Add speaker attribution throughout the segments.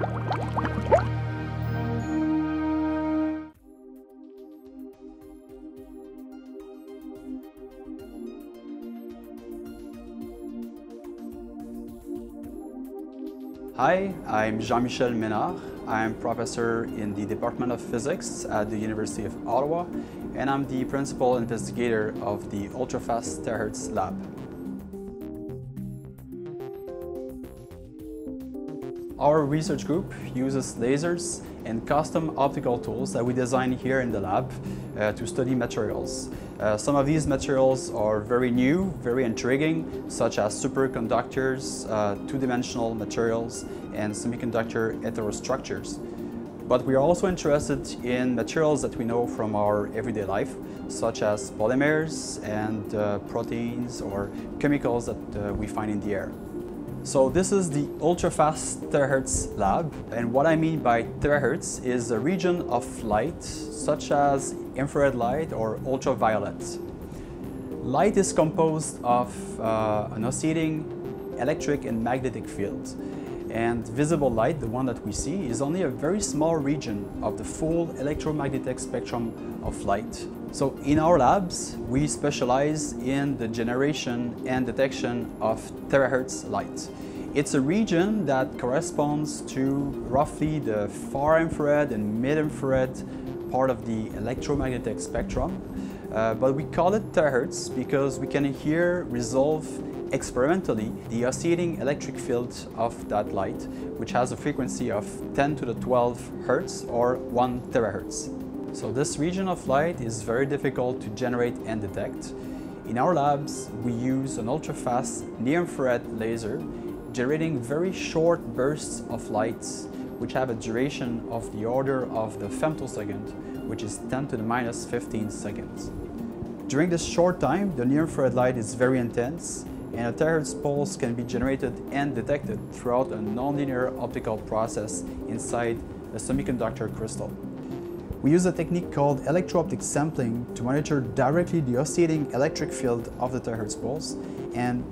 Speaker 1: Hi, I'm Jean-Michel Ménard. I'm professor in the Department of Physics at the University of Ottawa, and I'm the principal investigator of the Ultrafast Terahertz Lab. Our research group uses lasers and custom optical tools that we design here in the lab uh, to study materials. Uh, some of these materials are very new, very intriguing, such as superconductors, uh, two-dimensional materials, and semiconductor heterostructures. But we are also interested in materials that we know from our everyday life, such as polymers and uh, proteins or chemicals that uh, we find in the air. So this is the ultra-fast terahertz lab. And what I mean by terahertz is a region of light, such as infrared light or ultraviolet. Light is composed of uh, an oscillating electric and magnetic field. And visible light, the one that we see, is only a very small region of the full electromagnetic spectrum of light. So in our labs, we specialize in the generation and detection of terahertz light. It's a region that corresponds to roughly the far infrared and mid-infrared part of the electromagnetic spectrum. Uh, but we call it terahertz because we can here resolve experimentally the oscillating electric field of that light, which has a frequency of 10 to the 12 hertz or 1 terahertz. So this region of light is very difficult to generate and detect. In our labs, we use an ultra-fast near-infrared laser generating very short bursts of light which have a duration of the order of the femtosecond, which is 10 to the minus 15 seconds. During this short time, the near-infrared light is very intense and a terahertz pulse can be generated and detected throughout a nonlinear optical process inside a semiconductor crystal. We use a technique called electro-optic sampling to monitor directly the oscillating electric field of the terahertz pulse, and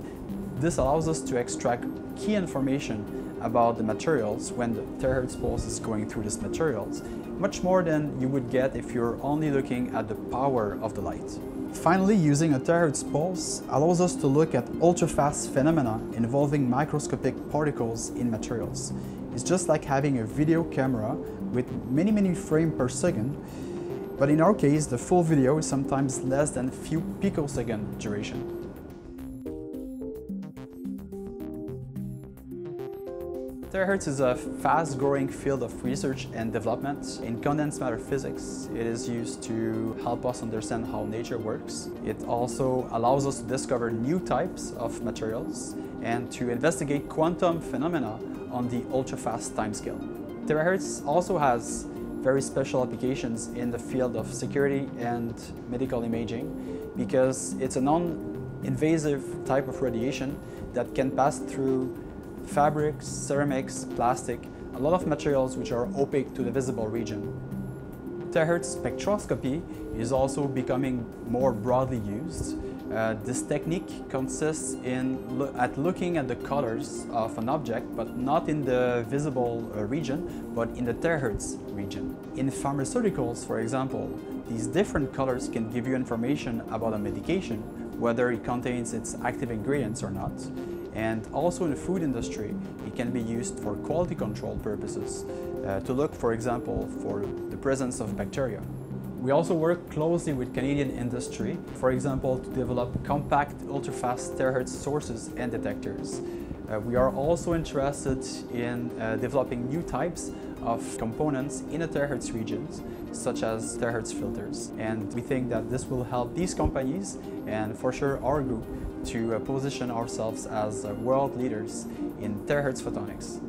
Speaker 1: this allows us to extract key information about the materials when the terahertz pulse is going through these materials, much more than you would get if you're only looking at the power of the light. Finally, using a terahertz pulse allows us to look at ultra-fast phenomena involving microscopic particles in materials. It's just like having a video camera with many, many frames per second, but in our case, the full video is sometimes less than a few picosecond duration. Terahertz is a fast-growing field of research and development. In condensed matter physics, it is used to help us understand how nature works. It also allows us to discover new types of materials and to investigate quantum phenomena on the ultra-fast timescale. Terahertz also has very special applications in the field of security and medical imaging because it's a non-invasive type of radiation that can pass through fabrics, ceramics, plastic, a lot of materials which are opaque to the visible region. Terahertz spectroscopy is also becoming more broadly used. Uh, this technique consists in lo at looking at the colors of an object, but not in the visible uh, region, but in the terahertz region. In pharmaceuticals, for example, these different colors can give you information about a medication, whether it contains its active ingredients or not. And also in the food industry, it can be used for quality control purposes uh, to look, for example, for the presence of bacteria. We also work closely with Canadian industry, for example, to develop compact ultra-fast terahertz sources and detectors. Uh, we are also interested in uh, developing new types of components in the terahertz regions, such as terahertz filters. And we think that this will help these companies, and for sure our group, to uh, position ourselves as uh, world leaders in terahertz photonics.